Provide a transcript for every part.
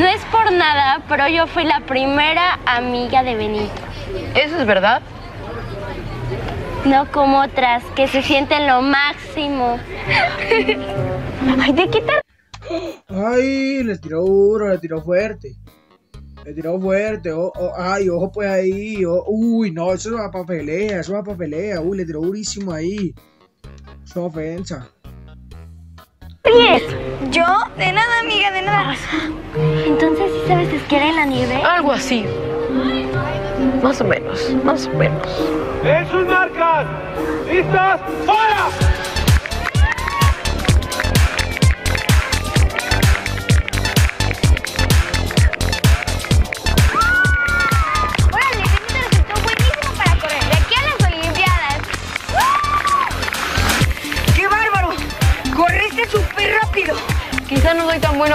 No es por nada, pero yo fui la primera amiga de Benito. ¿Eso es verdad? No como otras, que se sienten lo máximo. Ay, ¿de qué te... Ay, le tiró duro, le tiró fuerte. Le tiró fuerte. Oh, oh, ay, ojo pues ahí. oh, uy, no, eso va para pelea, eso va para pelea. Uy, le tiró durísimo ahí. Es ofensa. ríes? Yo, de nada, amiga, de nada. Entonces, ¿sí sabes esquiar en la nieve? Algo así. Más o menos, más o menos. ¡En sus marcas! ¿Listas? ¡Fuera!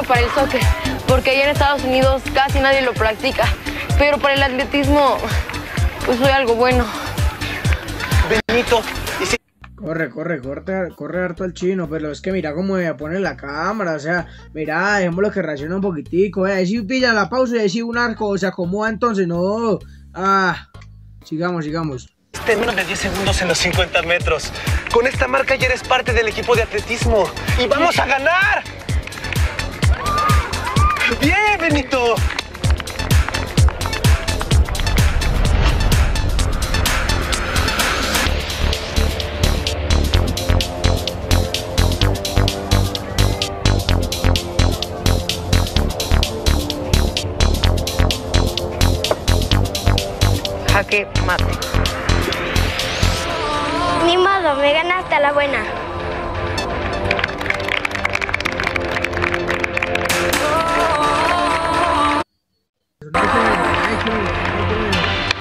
Para el soccer, porque allá en Estados Unidos casi nadie lo practica. Pero para el atletismo, pues soy algo bueno. Benito, Corre, corre, corre, corre harto el chino, pero es que mira cómo me pone la cámara, o sea, mira, dejémoslo que reaccione un poquitico, eh, si pilla la pausa y decir un arco, se acomoda entonces, no, ah, sigamos, sigamos. en menos de 10 segundos en los 50 metros. Con esta marca ya eres parte del equipo de atletismo. ¡Y vamos a ganar! ¡Bien, Benito! Jaque mate. Ni modo, me ganaste a la buena.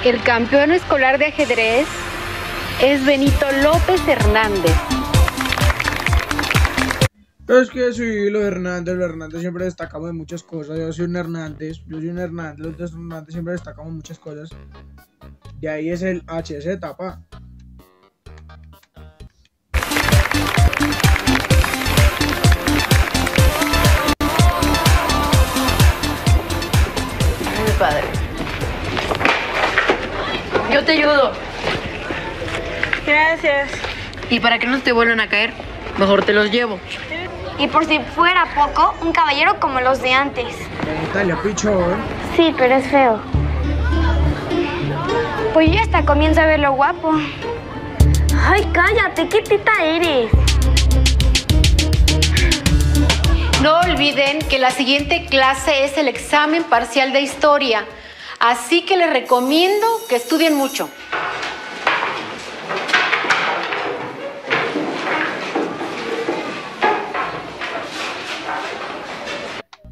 El campeón escolar de ajedrez es Benito López Hernández. Es que sí, los Hernández, los Hernández siempre destacamos en muchas cosas. Yo soy un Hernández, yo soy un Hernández, los dos Hernández siempre destacamos en muchas cosas. De ahí es el HZ, pa. Muy padre. Yo te ayudo. Gracias. Y para que no te vuelvan a caer, mejor te los llevo. Y por si fuera poco, un caballero como los de antes. Italia, pichón. Sí, pero es feo. Pues ya hasta comienza a verlo guapo. Ay, cállate, ¿qué tita eres? No olviden que la siguiente clase es el examen parcial de historia, así que les recomiendo que estudien mucho.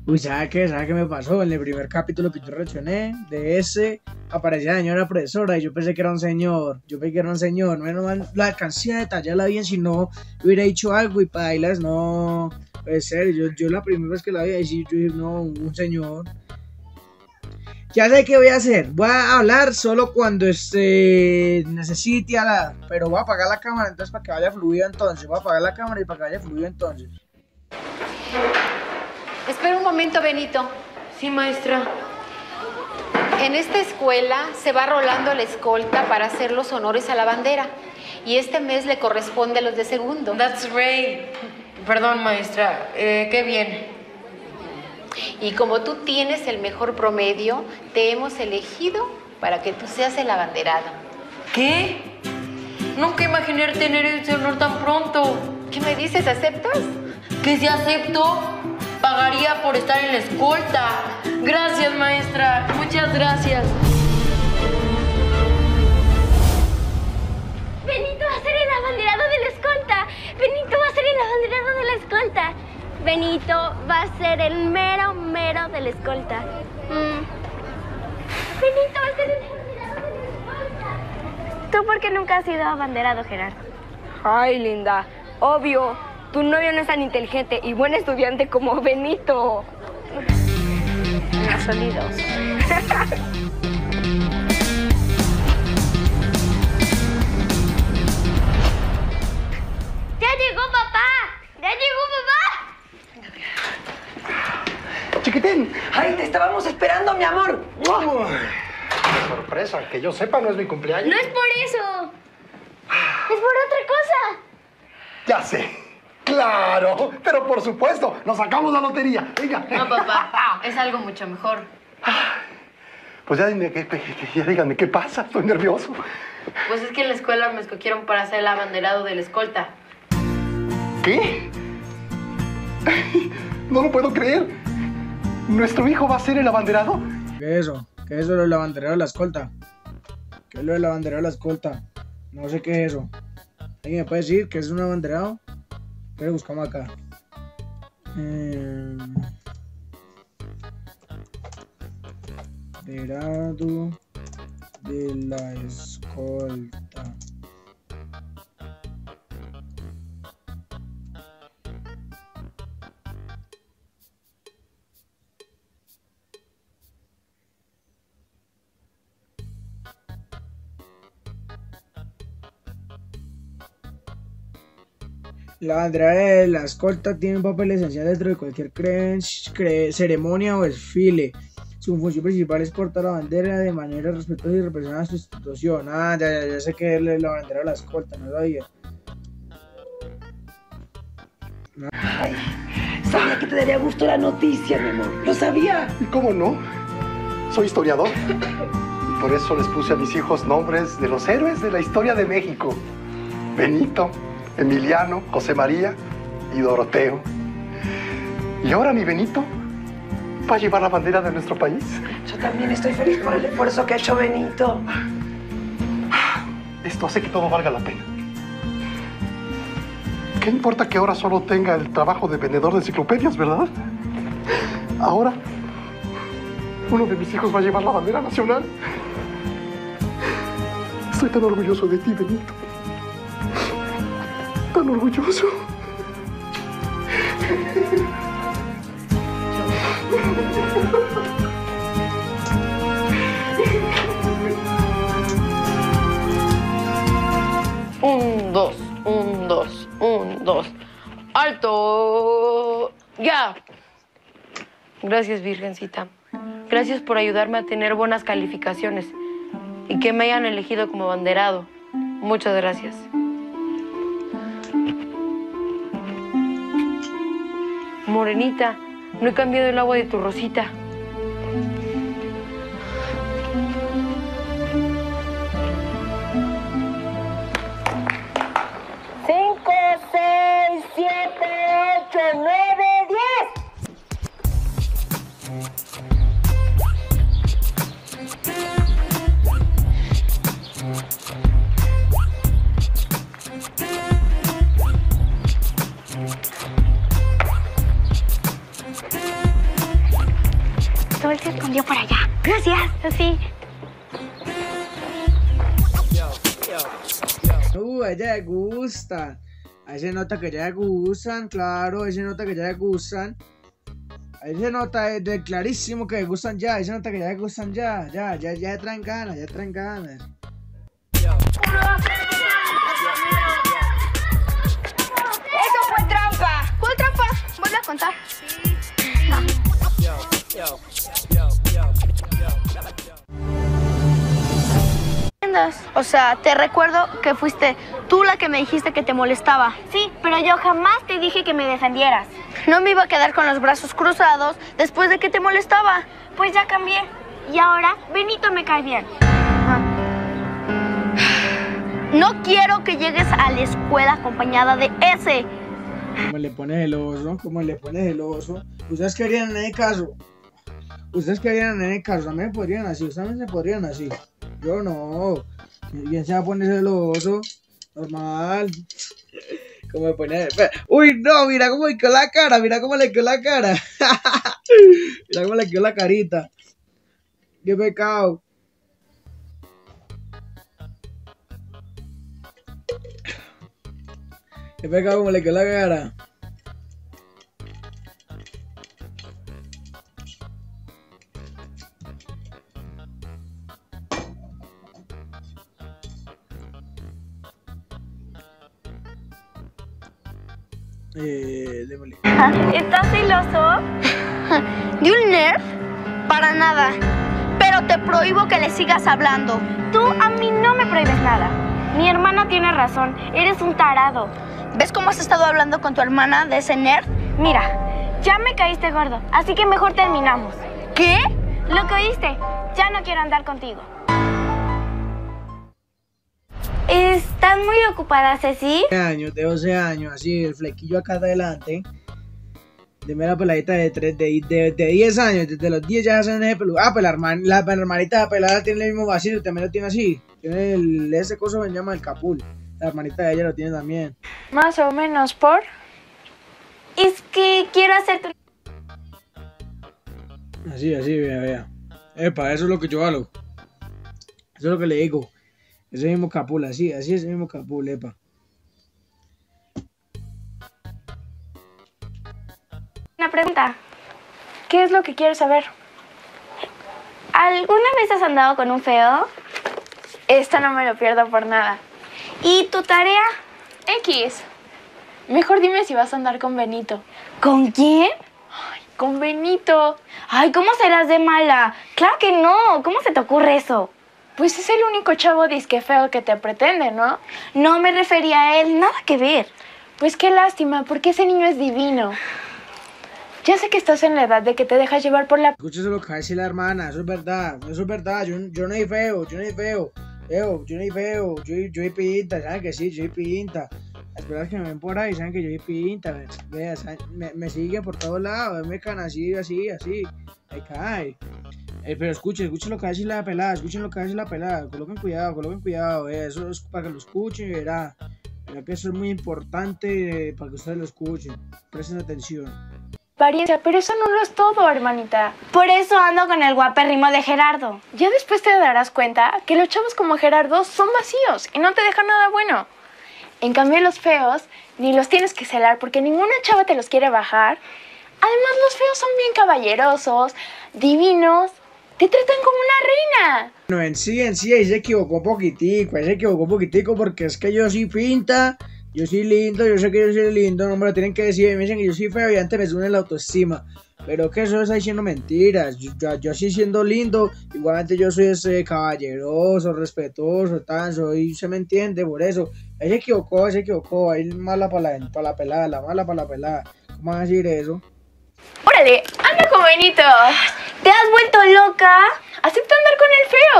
Uy, ¿sabes qué? ¿Sabes qué me pasó? En el primer capítulo que yo reaccioné de ese, aparecía la señora profesora y yo pensé que era un señor. Yo pensé que era un señor. Menos mal, la alcancé a detallarla bien, si no hubiera dicho algo y bailas, no. Puede ser, yo, yo la primera vez que la vi decir, yo dije, no, un señor. Ya sé qué voy a hacer. Voy a hablar solo cuando este, necesite hablar. Pero voy a apagar la cámara entonces para que vaya fluido entonces. Voy a apagar la cámara y para que vaya fluido entonces. Espera un momento, Benito. Sí, maestra. En esta escuela se va rolando la escolta para hacer los honores a la bandera. Y este mes le corresponde a los de segundo. That's great. Perdón, maestra. Eh, qué bien. Y como tú tienes el mejor promedio, te hemos elegido para que tú seas el abanderado. ¿Qué? Nunca imaginé tener ese honor tan pronto. ¿Qué me dices? ¿Aceptas? Que si acepto, pagaría por estar en la escolta. Gracias, maestra. Muchas gracias. Benito va a ser el abanderado de la escolta. Benito va a ser el abanderado de la escolta. Benito va a ser el mero, mero de la escolta. Mm. Benito va a ser el abanderado de la escolta. ¿Tú por qué nunca has sido abanderado, Gerardo? Ay, linda. Obvio, tu novio no es tan inteligente y buen estudiante como Benito. Sonidos. chiquitín. ¡Ay, te estábamos esperando, mi amor! Qué sorpresa, que yo sepa, no es mi cumpleaños. No es por eso. Es por otra cosa. Ya sé. Claro, pero por supuesto, nos sacamos la lotería. Venga. No, papá, es algo mucho mejor. Pues ya dime, ¿qué, qué- qué- ya díganme, ¿qué pasa? Estoy nervioso. Pues es que en la escuela me escogieron para ser el abanderado de la escolta. ¿Qué? No lo puedo creer. ¿Nuestro hijo va a ser el abanderado? ¿Qué es eso? ¿Qué es eso de la bandera de la escolta? ¿Qué es lo de la bandera de la escolta? No sé qué es eso. ¿Alguien me puede decir qué es un abanderado? ¿Qué le buscamos acá? Eh... Abanderado de la escolta. La bandera de la escolta tiene un papel esencial dentro de cualquier ceremonia o desfile. Su función principal es portar la bandera de manera respetuosa y representar a su institución. Ah, ya, ya, ya sé que es la bandera de la escolta, no sabía. Sabía que te daría gusto la noticia, mi amor. Lo sabía. ¿Y cómo no? Soy historiador. Y por eso les puse a mis hijos nombres de los héroes de la historia de México. Benito, Emiliano, José María y Doroteo. Y ahora mi Benito va a llevar la bandera de nuestro país. Yo también estoy feliz por el esfuerzo que ha hecho Benito. Esto hace que todo valga la pena. ¿Qué importa que ahora solo tenga el trabajo de vendedor de enciclopedias, verdad? Ahora, uno de mis hijos va a llevar la bandera nacional. Estoy tan orgulloso de ti, Benito. Orgulloso. Un, dos, un, dos, un, dos. ¡Alto! ¡Ya! Gracias, Virgencita. Gracias por ayudarme a tener buenas calificaciones y que me hayan elegido como banderado. Muchas gracias. Morenita, no he cambiado el agua de tu rosita. Cinco, seis, siete, ocho, nueve, diez. Gustan. Ahí se nota que ya le gustan, claro, ahí se nota que ya le gustan. Ahí se nota de, de clarísimo que le gustan ya, ahí se nota que ya le gustan ya, ya, ya, ya traen ganas, ya traen ganas. Eso fue trampa. ¿Cuál trampa? Vuelve a contar. O sea, te recuerdo que fuiste tú la que me dijiste que te molestaba. Sí, pero yo jamás te dije que me defendieras. No me iba a quedar con los brazos cruzados después de que te molestaba. Pues ya cambié. Y ahora Benito me cae bien. No quiero que llegues a la escuela acompañada de ese. Como le pones el oso, como le pones el oso. ¿Ustedes qué harían en ese caso? ¿Ustedes qué harían en ese caso? También me podrían así, ustedes también se podrían así. Yo no. ¿Quién se va a poner el oso? Normal. Como me pone. Uy, no, mira cómo le quedó la cara, mira cómo le quedó la cara. mira cómo le quedó la carita. Qué pecado. Qué pecado como le quedó la cara. Razón. Eres un tarado. ¿Ves cómo has estado hablando con tu hermana de ese nerd? Mira, ya me caíste gordo, así que mejor terminamos. ¿Qué? Lo que oíste. Ya no quiero andar contigo. ¿Estás muy ocupada, Ceci? De años, de 12 años, así, el flequillo acá adelante. Dime la peladita de, tres, de, de, de 10 años, desde los 10 ya hacen ese peludo. Ah, pues la, herman, la, la hermanita de la pelada tiene el mismo vacío, también lo tiene así. Tiene el, ese coso se llama el capul. La hermanita de ella lo tiene también. Más o menos por. Es que quiero hacerte Así, así, vea, vea. Epa, eso es lo que yo hago. Eso es lo que le digo. Ese mismo capul, así, así es el mismo capul, epa. una pregunta. ¿Qué es lo que quieres saber? ¿Alguna vez has andado con un feo? Esta no me lo pierdo por nada. ¿Y tu tarea? X. Mejor dime si vas a andar con Benito. ¿Con quién? Con Benito. Ay, ¿cómo serás de mala? Claro que no. ¿Cómo se te ocurre eso? Pues es el único chavo disque feo que te pretende, ¿no? No me refería a él, nada que ver. Pues qué lástima, porque ese niño es divino. Ya sé que estás en la edad de que te dejas llevar por la... Escúchese lo que va a decir la hermana, eso es verdad, eso es verdad, yo, yo no soy feo, yo no soy feo, feo, yo soy feo, yo, yo pinta, ¿saben que sí? Yo pinta. Las personas que me ven por ahí saben que yo pinta, me, vea, saben, me, me siguen por todos lados, me can así, así, así, me cae. Eh, pero escuchen, escuchen lo que decir la pelada, escuchen lo que decir la pelada, coloquen cuidado, coloquen cuidado, eh, eso es para que lo escuchen y verá. Verá que eso es muy importante eh, para que ustedes lo escuchen, presten atención. Apariencia, pero eso no lo es todo, hermanita. Por eso ando con el guapérrimo de Gerardo. Ya después te darás cuenta que los chavos como Gerardo son vacíos y no te dejan nada bueno. En cambio, los feos ni los tienes que celar porque ninguna chava te los quiere bajar. Además, los feos son bien caballerosos, divinos, te tratan como una reina. No, en sí, en sí, ahí se equivocó un poquitico, ahí se equivocó un poquitico porque es que yo sí pinta, yo soy lindo, yo sé que yo soy lindo, no me lo tienen que decir, me dicen que yo soy feo y antes me suben la autoestima. Pero que eso está diciendo mentiras, yo, yo, yo sí siendo lindo, igualmente yo soy ese caballeroso, respetuoso, tan, soy, se me entiende, por eso. Ahí se equivocó, ahí se equivocó, ahí mala para la, pelada, la mala para la pelada. ¿Cómo van a decir eso? Órale, anda con Benito. ¿Te has vuelto loca? Acepta andar con el feo.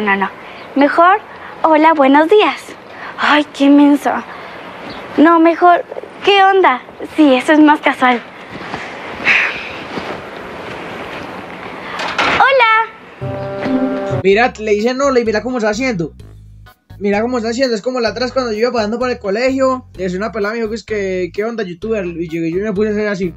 No, no, no. Mejor, hola, buenos días. Ay, qué mensa. No, mejor, ¿qué onda? Sí, eso es más casual. Hola. Mira, le dicen no, le mira cómo está haciendo. Mira cómo está haciendo, es como la atrás cuando yo iba pasando por el colegio. Le decía una pelada, me dijo que es que, ¿qué onda, youtuber? Y yo, yo me puse a hacer así.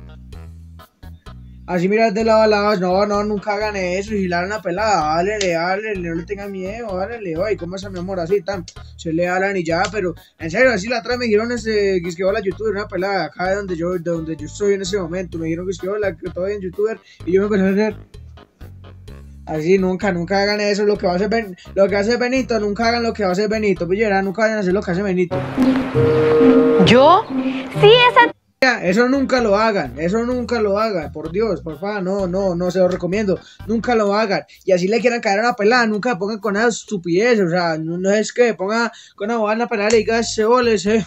Así mira de lado a lado, no, no, nunca hagan eso. Dan una pelada, háblele, háblele, no le tengan miedo, háblele, ay, ¿cómo es mi amor? Así, tan, se le hablan y ya, pero en serio, así la atrás me dijeron ese, que es que hola youtuber, una pelada, acá de donde yo, de donde yo estoy en ese momento, me dijeron que es que hola, que todo bien youtuber, y yo me empecé a hacer. Así, nunca, nunca hagan eso, lo que va a hacer, ben, lo que hace Benito, nunca hagan lo que va a hacer Benito, pillera, nunca vayan a hacer lo que hace Benito. ¿Yo? Sí, esa Eso nunca lo hagan, eso nunca lo hagan, por Dios, por favor, no, no, no se lo recomiendo, nunca lo hagan. Y así le quieran caer a una pelada, nunca pongan con esa estupidez, o sea, no, es que ponga con una buena pelada y diga ole, ese.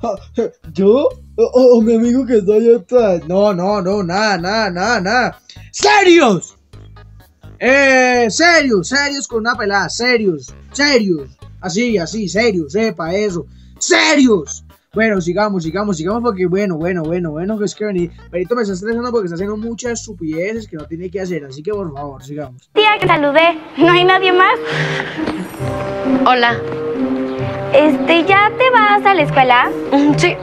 ¿Yo? O, mi amigo que allá atrás. No, no, no, nada, nada, nada, nada. ¡Serios! Eh, serios, serios con una pelada, serios, serios. Así, así, serios, sepa eso. ¡Serios! Bueno, sigamos, sigamos, sigamos porque bueno, bueno, bueno, bueno, que es que vení- Benito me está estresando porque está haciendo muchas estupideces que no tiene que hacer, así que por favor, sigamos. tía que saludé. ¿No hay nadie más? Hola. Este, ¿ya te vas a la escuela? Mm, Sí.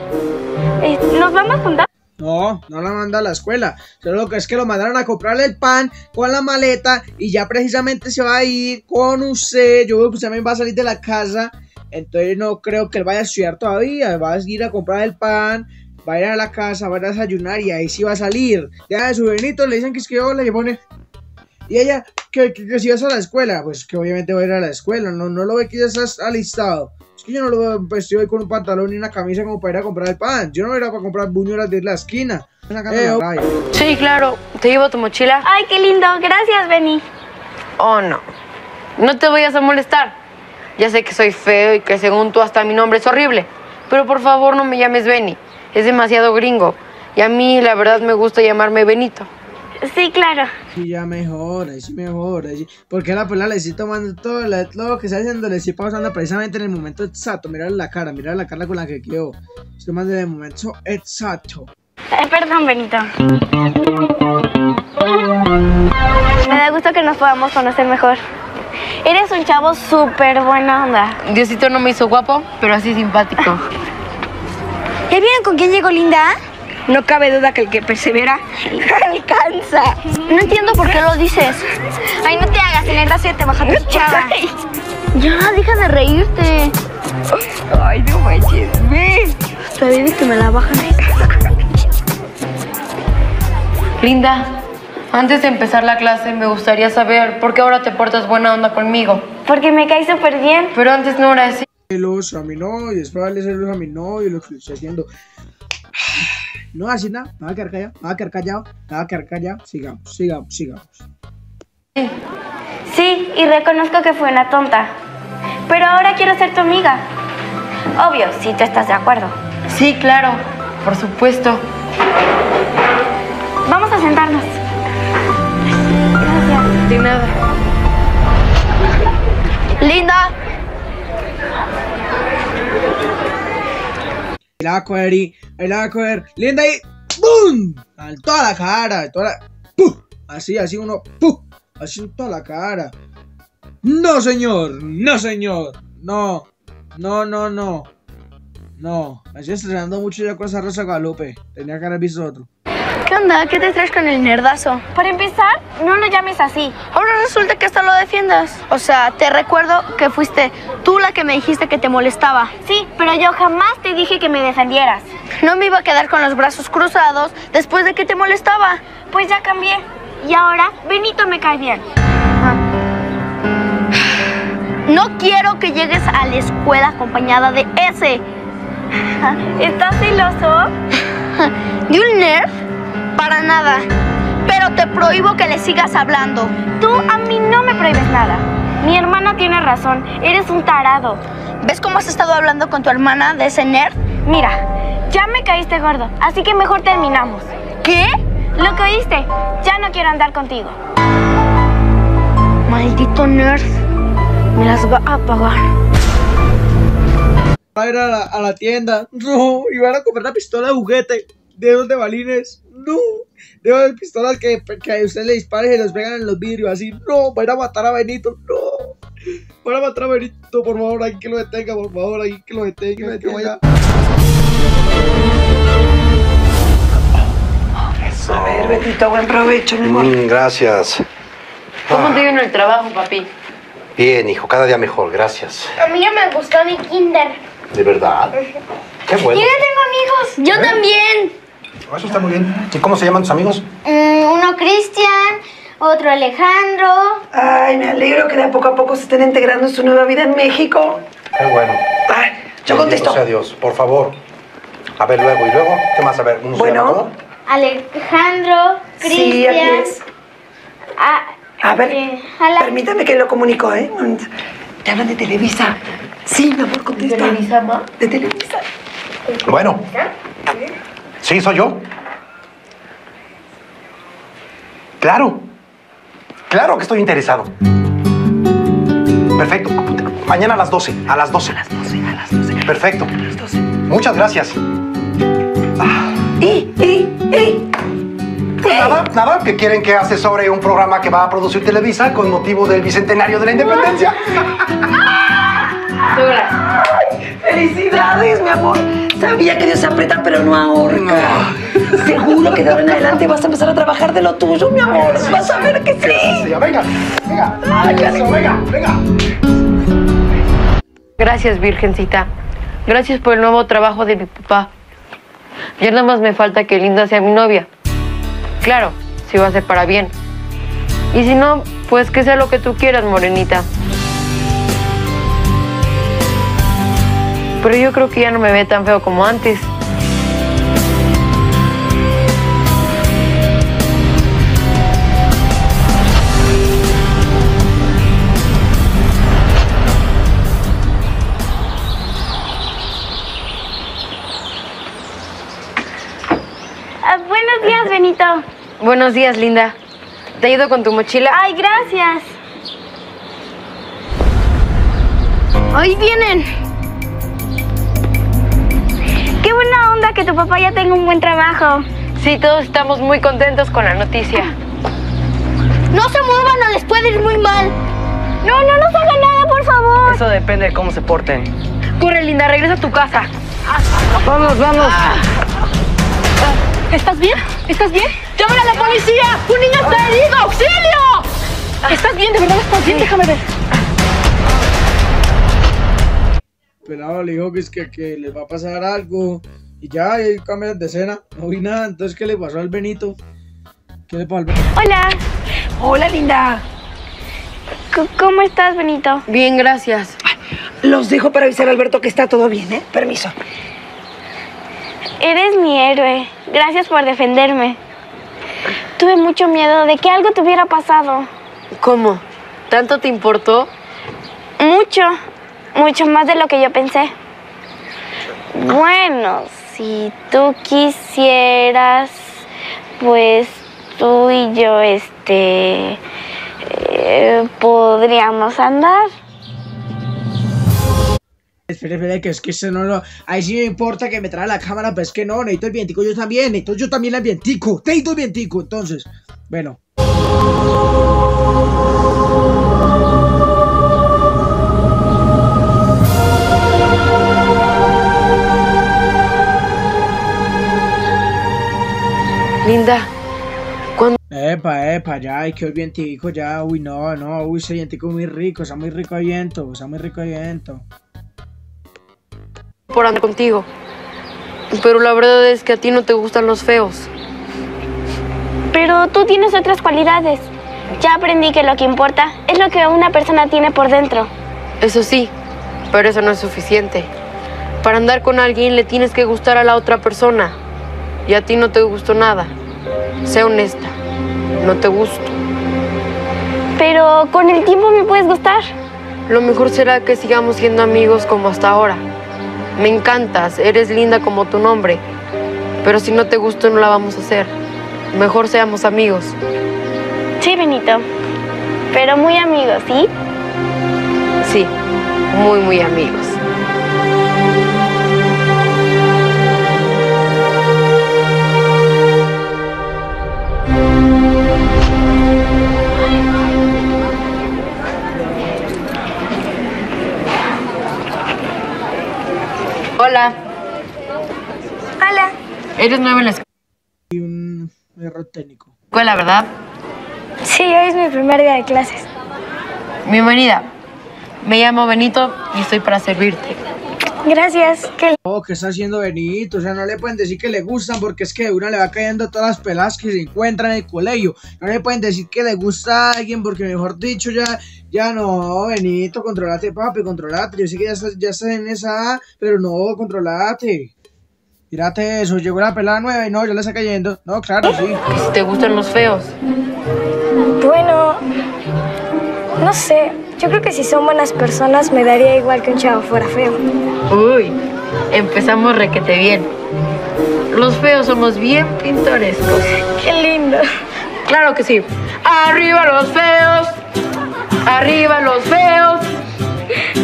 Eh, ¿Nos vamos juntos? No, no la manda a la escuela. Solo lo que es que lo mandaron a comprarle el pan con la maleta y ya precisamente se va a ir con usted. Yo creo que usted también va a salir de la casa. Entonces no creo que él vaya a estudiar todavía. Va a ir a comprar el pan, va a ir a la casa, va a desayunar y ahí sí va a salir. Ya de su Benito le dicen que es que hola y pone. Y ella, que, que, que si vas a la escuela, pues que obviamente va a ir a la escuela. No, no lo ve que ya estás alistado. Es que yo no lo veo vestido ahí con un pantalón y una camisa como para ir a comprar el pan. Yo no voy a ir a para comprar buñuelas de la esquina. Eh, Sí, claro. ¿Te llevo tu mochila? Ay, qué lindo. Gracias, Benny. Oh, no. No te vayas a molestar. Ya sé que soy feo y que según tú hasta mi nombre es horrible. Pero por favor no me llames Benny. Es demasiado gringo. Y a mí la verdad me gusta llamarme Benito. Sí, claro. Sí, ya mejor, sí mejor. Porque a la pelada le estoy tomando todo lo que está haciendo, le estoy pausando precisamente en el momento exacto. Mirar la cara, mirar la cara con la que quedó. Estoy tomando en el momento exacto. Eh, perdón, Benito. Me da gusto que nos podamos conocer mejor. Eres un chavo súper buena onda. Diosito no me hizo guapo, pero así simpático. ¿Ya vieron con quién llegó Linda? No cabe duda que el que persevera alcanza. No entiendo por qué lo dices. Ay, no te hagas, en el gracia te baja tu chava. Ya, deja de reírte. Ay, no manches, ve. Te dices que me la bajan. Linda, antes de empezar la clase me gustaría saber por qué ahora te portas buena onda conmigo. Porque me cae súper bien. Pero antes no era así. Celos a mi novio, y después darle celos a mi novio, lo que estoy haciendo. No así nada, me va a quedar callado, me va a quedar callado, me va a quedar callado. Sigamos, sigamos, sigamos. Sí, y reconozco que fue una tonta. Pero ahora quiero ser tu amiga. Obvio, si tú estás de acuerdo. Sí, claro, por supuesto. Vamos a sentarnos. Linda. Ahí la va a coger y ahí la va a coger. Linda ahí. ¡Bum! En toda la cara, toda la. ¡Pum! Así, así uno. ¡Pum! Así en toda la cara. No, señor. No, señor. No. No, no, no. No. Me estoy estresando mucho ya con esa Rosa Guadalupe. Tenía que haber visto otro. ¿Qué onda? ¿Qué te traes con el nerdazo? Para empezar, no lo llames así. Ahora resulta que hasta lo defiendas. O sea, te recuerdo que fuiste tú la que me dijiste que te molestaba. Sí, pero yo jamás te dije que me defendieras. No me iba a quedar con los brazos cruzados después de que te molestaba. Pues ya cambié. Y ahora Benito me cae bien. No quiero que llegues a la escuela acompañada de ese. ¿Estás celoso? ¿De un nerd? Para nada. Pero te prohíbo que le sigas hablando. Tú a mí no me prohíbes nada. Mi hermana tiene razón. Eres un tarado. ¿Ves cómo has estado hablando con tu hermana de ese nerd? Mira, ya me caíste gordo, así que mejor terminamos. ¿Qué? Lo que oíste. Ya no quiero andar contigo. Maldito nerd. Me las va a pagar. a ir a la, a la tienda. No, iban a comprar una pistola de juguete. De esos de balines. No. De esas pistolas que, que a usted le dispara y se los pegan en los vidrios así. No, van a matar a Benito. No. Van a matar a Benito, por favor, alguien que lo detenga, por favor, alguien que lo detenga. Que vaya. A ver, Betito, buen provecho, mi amor. Mm, gracias. ¿Cómo te en el trabajo, papi? Bien, hijo, cada día mejor, gracias. A mí ya me gustó mi kinder. ¿De verdad? Qué bueno. Yo ya tengo amigos. Yo también. Eso está muy bien. ¿Y cómo se llaman tus amigos? Mm, uno Cristian, otro Alejandro. Ay, me alegro que de a poco a poco se estén integrando en su nueva vida en México. Qué bueno. Ay, yo Bendito contesto. sea Dios, por favor. A ver, luego, ¿y luego? ¿Qué más? A ver, ¿uno se Bueno. llama todo? Alejandro, Sí, Cristian. aquí es. ah, A ver, eh, Ala- permítame que lo comunico, ¿eh? Te hablan de Televisa. Sí, mi amor, contesta. ¿Televisa, ma? De Televisa. Bueno. Sí, soy yo. Claro. Claro que estoy interesado. Perfecto. Mañana a las 12. A las 12. A las 12, a las 12. Perfecto. Muchas gracias. ¡Y, y, y! Pues nada, nada, que quieren que asesore un programa que va a producir Televisa con motivo del bicentenario de la independencia. ¡Felicidades, mi amor! Sabía que Dios aprieta, pero no ahorca. Seguro que de ahora en adelante vas a empezar a trabajar de lo tuyo, mi amor. Vas a ver que sí. Venga, venga. Eso, venga, venga. Gracias, Virgencita. Gracias por el nuevo trabajo de mi papá. Ya nada más me falta que Linda sea mi novia. Claro, si va a ser para bien. Y si no, pues que sea lo que tú quieras, morenita. Pero yo creo que ya no me ve tan feo como antes. Ah, buenos días, Benito. Buenos días, Linda. ¿Te ayudo con tu mochila? Ay, gracias. Ahí vienen. Que papá ya tenga un buen trabajo. Sí, todos estamos muy contentos con la noticia. No se muevan o les puede ir muy mal. No, no nos hagan nada, por favor. Eso depende de cómo se porten. Corre, Linda, regresa a tu casa. Vamos, vamos. ¿Estás bien? ¿Estás bien? ¡Llamen a la policía! ¡Un niño está herido! ¡Auxilio! ¿Estás bien? ¿De verdad estás bien? Déjame ver. Pelado le dijo que es que, que les va a pasar algo. Y ya, y ahí cambian de escena. No vi nada. Entonces, ¿qué le pasó al Benito? ¿Qué le pasó al Benito? Hola. Hola, linda. ¿Cómo estás, Benito? Bien, gracias. Los dejo para avisar a Alberto que está todo bien, ¿eh? Permiso. Eres mi héroe. Gracias por defenderme. Tuve mucho miedo de que algo te hubiera pasado. ¿Cómo? ¿Tanto te importó? Mucho, mucho más de lo que yo pensé. Bueno, si tú quisieras, pues tú y yo, este, eh, podríamos andar. Espera, espera, que es que eso no lo. Ahí sí me importa que me trae la cámara, pero es que no, necesito el vientico yo también. Necesito yo también el vientico. Necesito el vientico, entonces. Bueno. Linda, Epa, epa, ya, hay que el vientico, ya. Uy, no, no, uy, ese vientico muy rico, está muy rico el viento, está muy rico el viento. por andar contigo. Pero la verdad es que a ti no te gustan los feos. Pero tú tienes otras cualidades. Ya aprendí que lo que importa es lo que una persona tiene por dentro. Eso sí, pero eso no es suficiente. Para andar con alguien le tienes que gustar a la otra persona. Y a ti no te gustó nada. Sé honesta. No te gusto. Pero con el tiempo me puedes gustar. Lo mejor será que sigamos siendo amigos como hasta ahora. Me encantas, eres linda como tu nombre. Pero si no te gusto no la vamos a hacer. Mejor seamos amigos. Sí, Benito. Pero muy amigos, ¿sí? Sí, muy, muy amigos. Hola, Hola. eres nueva en la Y un error técnico. escuela, ¿verdad? Sí, hoy es mi primer día de clases. Bienvenida. Me llamo Benito y estoy para servirte. Gracias. ¿Qué Oh, ¿qué está haciendo Benito? O sea, no le pueden decir que le gustan porque es que de una le va cayendo todas las peladas que se encuentran en el colegio. No le pueden decir que le gusta a alguien porque, mejor dicho, ya, ya no, Benito, controlate, papi, controlate. Yo sé que ya estás, ya estás en esa, pero no, controlate. Mírate eso, llegó la pelada nueva y no, ya le está cayendo. No, claro, sí. Que te gustan los feos. Bueno, no sé. Yo creo que si son buenas personas me daría igual que un chavo fuera feo. Uy, empezamos requete bien. Los feos somos bien pintorescos. Qué lindo. Claro que sí. Arriba los feos. Arriba los feos.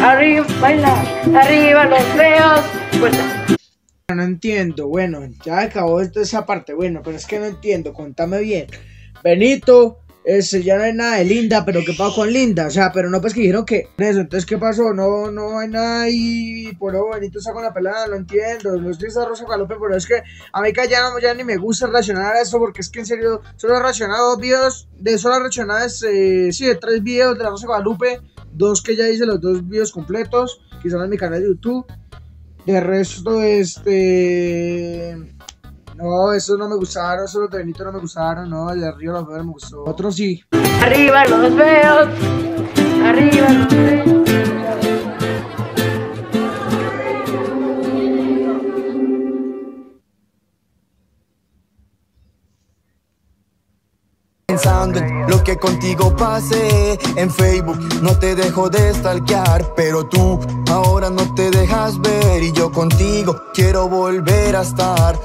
Arriba, baila. Arriba los feos. Fuerza. No entiendo, bueno, ya acabó esa parte, bueno, pero es que no entiendo, contame bien. Benito, Este, ya no hay nada de Linda, pero ¿qué pasó con Linda? O sea, pero no, pues que dijeron que eso, entonces ¿qué pasó? No, no hay nada ahí, por lo Benito está con la pelada, lo entiendo, no estoy a Rosa Galope, pero es que a mí que ya, no, ya ni me gusta reaccionar a eso, porque es que en serio, solo he reaccionado dos videos, de solo he reaccionado, este, sí, de tres videos de la Rosa Guadalupe, dos que ya hice los dos videos completos, que están en mi canal de YouTube, de resto, este... No, esos no me gustaron, esos de Benito no me gustaron, no, el de arriba los feos me gustó. Otros sí. Arriba los feos. Arriba los feos. Pensando en lo que contigo pasé en Facebook, no te dejo de stalkear, pero tú ahora no te dejas ver y yo contigo quiero volver a estar.